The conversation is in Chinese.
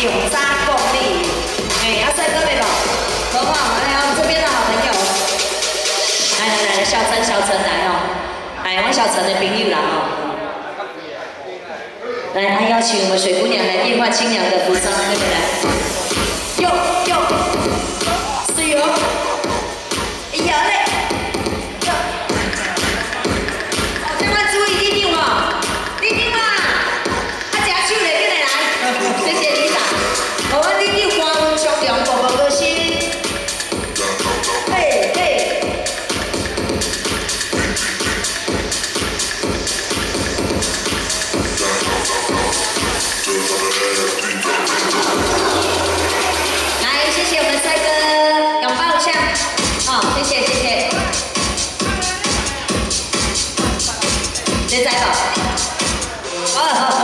重渣讲你，哎，阿，帅哥妹吧，何况，来哦，这边的好朋友，来来来，小陈小陈来哦，哎，我小陈的朋友来哦。来，来邀请我们水姑娘来变化清凉的服装，快点来？哟哟。别摘了啊